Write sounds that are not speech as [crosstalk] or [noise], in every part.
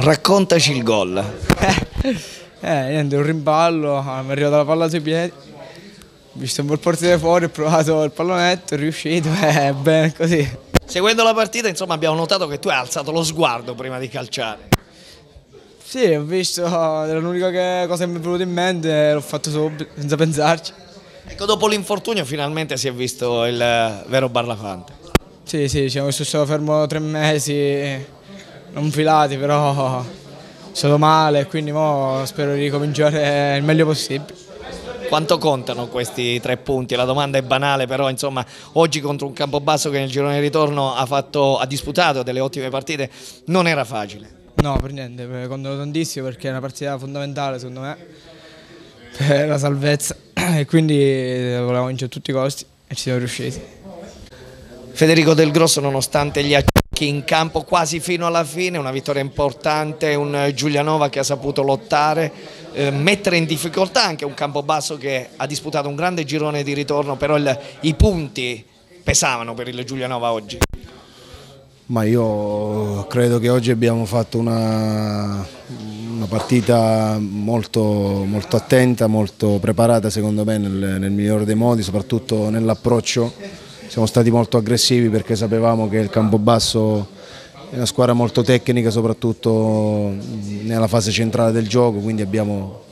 Raccontaci il gol. [laughs] Eh, niente, un rimballo, mi è arrivata la palla sui piedi, ho visto un bel portiere fuori, ho provato il pallonetto, è riuscito, è [laughs] bene così. Seguendo la partita, insomma, abbiamo notato che tu hai alzato lo sguardo prima di calciare. Sì, ho visto, era l'unica cosa che mi è venuta in mente, l'ho fatto subito, senza pensarci. Ecco, dopo l'infortunio finalmente si è visto il eh, vero Barlafante. Sì, sì, diciamo, sono stato fermo tre mesi, non filati, però sono male, quindi mo spero di ricominciare il meglio possibile. Quanto contano questi tre punti? La domanda è banale, però insomma, oggi contro un Campobasso che nel girone di ritorno ha, fatto- ha disputato delle ottime partite, non era facile. No, per niente, contano tantissimo perché è una partita fondamentale secondo me per la salvezza [clears throat] e quindi volevamo vincere a tutti i costi e ci siamo riusciti. Federico Del Grosso, nonostante gli attacchi in campo quasi fino alla fine, una vittoria importante, un Giulianova che ha saputo lottare, eh, mettere in difficoltà anche un Campobasso che ha disputato un grande girone di ritorno, però il- i punti pesavano per il Giulianova oggi. Ma io credo che oggi abbiamo fatto una, una partita molto, molto attenta, molto preparata secondo me nel, nel migliore dei modi, soprattutto nell'approccio. Siamo stati molto aggressivi perché sapevamo che il Campobasso è una squadra molto tecnica, soprattutto nella fase centrale del gioco, quindi abbiamo,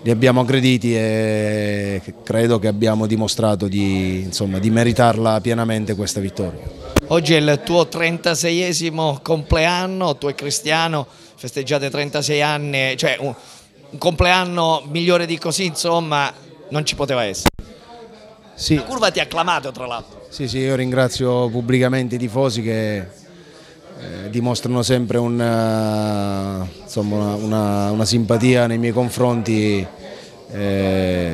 li abbiamo aggrediti e credo che abbiamo dimostrato di, insomma, di meritarla pienamente questa vittoria. Oggi è il tuo 36esimo compleanno, tu e Cristiano festeggiate 36 anni, cioè un, compleanno migliore di così, insomma, non ci poteva essere. Sì. La curva ti ha acclamato tra l'altro. Sì, sì, io ringrazio pubblicamente i tifosi che eh, dimostrano sempre eh, insomma, una, una- una simpatia nei miei confronti eh,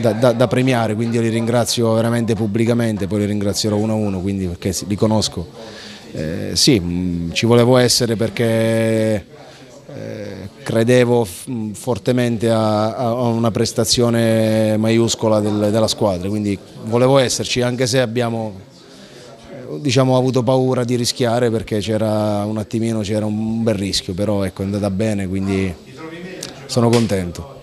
da, da- da premiare, quindi io li ringrazio veramente pubblicamente, poi li ringrazierò uno a uno, quindi perché li conosco. Eh, sì, mh, ci volevo essere perché eh, credevo fortemente a, a una prestazione maiuscola del- della squadra, quindi volevo esserci anche se abbiamo diciamo, avuto paura di rischiare perché c'era un attimino c'era un bel rischio, però ecco, è andata bene, quindi sono contento.